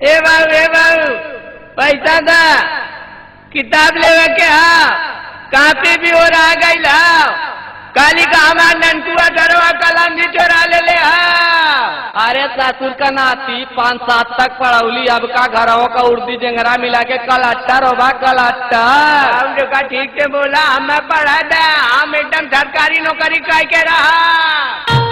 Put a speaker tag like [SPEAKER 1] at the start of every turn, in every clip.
[SPEAKER 1] ए बाबू ए बाबू पैसा दा। किताब लेवे के हा। कापी भी और आ गई ला। काली का हमार नंटुआ डरवा कलम भी चोरा ले ले हा।
[SPEAKER 2] अरे ससुर का नाती पाँच सात तक पढ़ौली अब का घरों का उर्दी जंगरा मिला के कलट्टर होगा कलट्टर
[SPEAKER 1] हम जो का ठीक से बोला हमें पढ़ा दे। हम एकदम सरकारी नौकरी कह के रहा।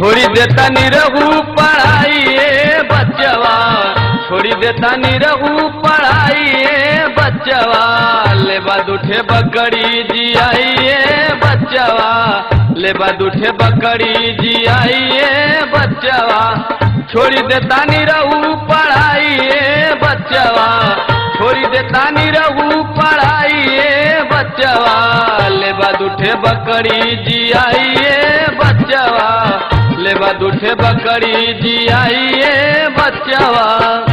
[SPEAKER 2] छोड़ी देता निरहू पढ़ाई ए बच्चवा। छोड़ी देता निरहू पढ़ाई ए बच्चवा। ले बाद उठे बकरी जी आई ए बच्चवा। ले बाद उठे बकरी जी आई ए बच्चवा। छोड़ी देता निरहू पढ़ाई ए बच्चवा। छोड़ी देता निरहू पढ़ाई ए बच्चवा। ले बाद उठे बकरी जी आई ए बच्चवा ले बाद बकरी जी आई ए बच्चवा।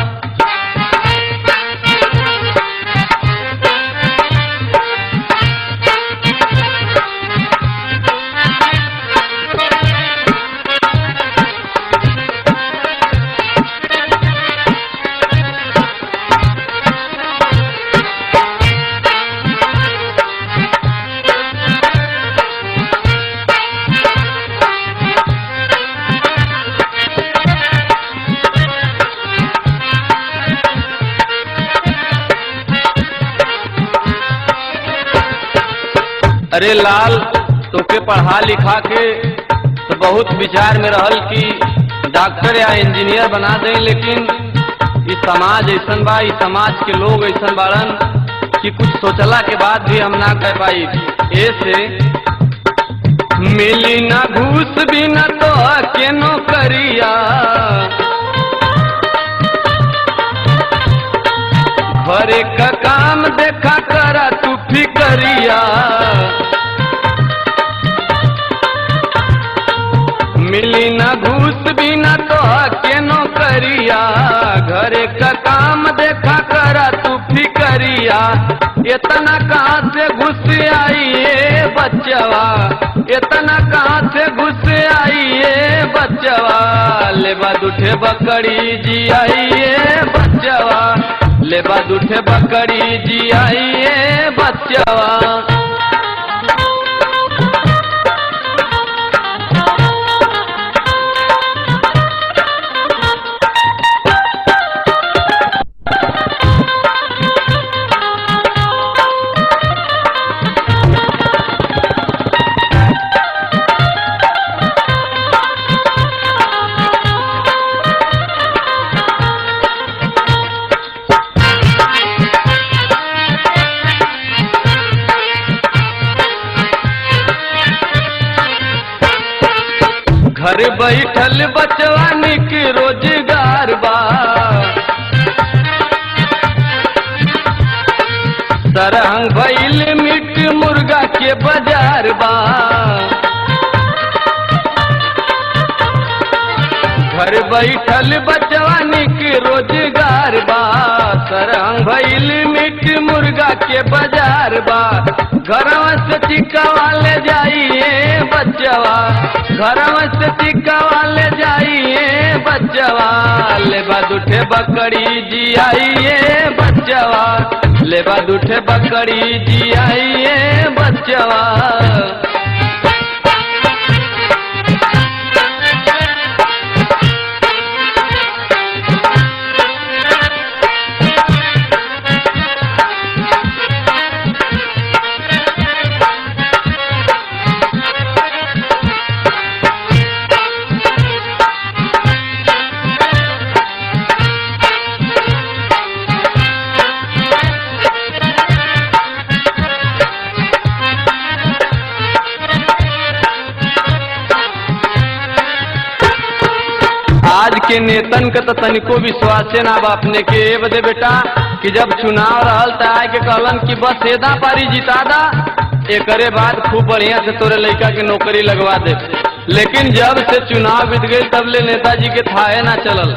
[SPEAKER 2] अरे लाल तोके पढ़ा लिखा के तो बहुत विचार में रहल कि डॉक्टर या इंजीनियर बना दें, लेकिन इस समाज ऐसन बा इस समाज के लोग ऐसन बाड़न कि कुछ सोचला के बाद भी हम ना कह पाई। ऐसे मिली ना घूस भी ना तो के नौकरिया। घरे का काम देखा करा तू फिकरिया। इतना कहाँ से घुस आई ये बच्चवा? इतना कहाँ से घुस आई ये बच्चवा? ले बाद उठे बकरी जी आई ये बच्चवा। ले उठे बकरी जी आई ये बच्चवा। घर बैठल बचवानी के रोज़गार बा। सरहंग भइल मीट मुर्गा के बाज़ार बा। घर बैठल बचवानी के रोज़गार बा। सरहंग भइल मीट मुर्गा के बाज़ार बा। घरवा से टिकावा ले जाइए बच्चवा घरवा से जाइए, बच्चवा। ले बाद उठे बकरी जी आइए बच्चवा। ले बाद उठे बकरी जी आइए के नेतन के तो तनिको विश्वास ना बा अपने के बदे बेटा, कि जब चुनाव रहल त आए के कहलन कि बस एदा पारी जिता दा एकरे बाद खूब बढ़िया से तोरे लड़का के नौकरी लगवा दे। लेकिन जब से चुनाव बीत गई, तब ले नेताजी के थाहे ना चलल।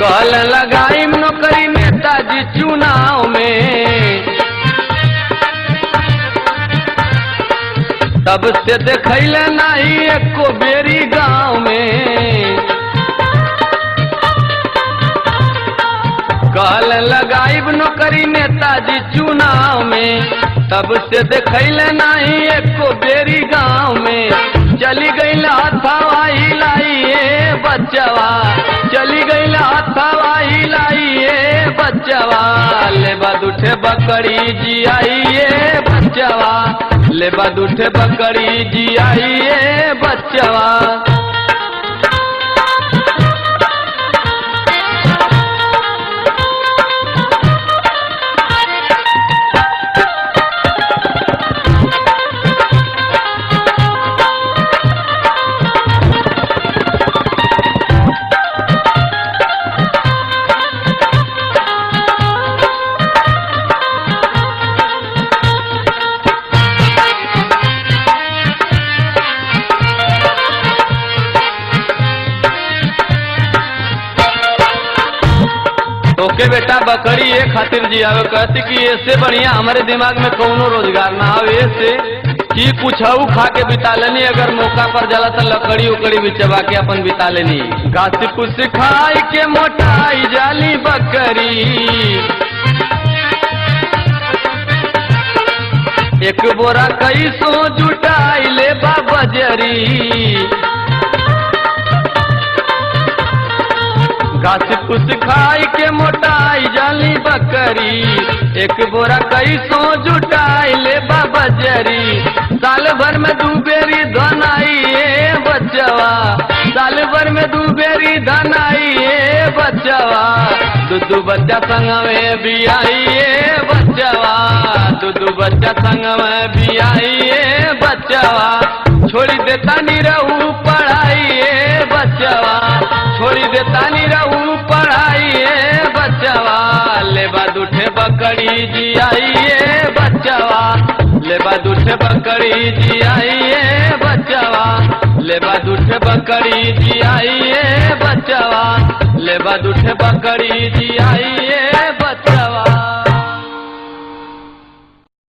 [SPEAKER 2] कहल लगाई नौकरी नेताजी चुनाव में। तब से देखैले नहीं एको बेरी गाँव में। कहल लगाइब नौकरी नेताजी चुनाव में। तब से देखैले नहीं एको बेरी गाँव में। चली गई हथवा हिलाइए बच्चवा। चली गई हथवा हिलाइए बच्चवा। ले बाद उठे बकरी जियाइए बच्चवा। ले बाद उठे बकरी जियाइए बच्चवा। ओके बेटा बकरी ये खातिर जियावे कहती कि इससे बढ़िया हमारे दिमाग में कौनो रोज़गार ना आवे इससे कि कुछ खा के बिता लेनी अगर मौका पर जला तो लकड़ी उकड़ी भी चबा के अपन बिता लेनी घास कुछ खाई के मोटाई जाली बकरी एक बोरा कई सो जुटाई ले बजरी घास फूस खाई के मोटाई जाली बकरी। एक बोरा कई सो जुटाई ले बजरी साल भर में दू बेरी धन आई ए बच्चवा। साल भर में दू बेरी धन ए बच्चवा। दूधू बच्चा संग में आई ए बच्चवा। दूधू बच्चा संग में आई ए बच्चवा। छोड़ी देता नहीं रहू पढ़ाई, ए बच्चवा। छोड़ी देता नी रहू पढ़ाइए बच्चावा। ले बाद बकरी जी आइए बच्चावा। ले बाद बकरी जी आइए बच्चावा। ले बाद बकरी जी आइए बच्चावा। ले बाद उठे बकरी जियाई